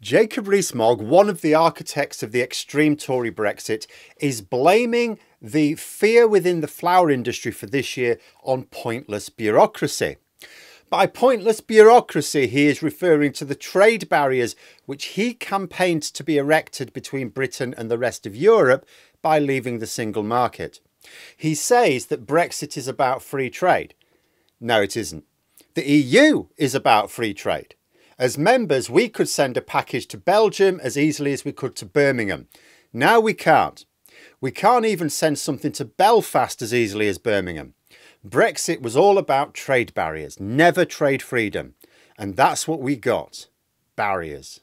Jacob Rees-Mogg, one of the architects of the extreme Tory Brexit, is blaming the fear within the flower industry for this year on pointless bureaucracy. By pointless bureaucracy, he is referring to the trade barriers which he campaigned to be erected between Britain and the rest of Europe by leaving the single market. He says that Brexit is about free trade. No, it isn't. The EU is about free trade. As members, we could send a package to Belgium as easily as we could to Birmingham. Now we can't. We can't even send something to Belfast as easily as Birmingham. Brexit was all about trade barriers, never trade freedom. And that's what we got barriers.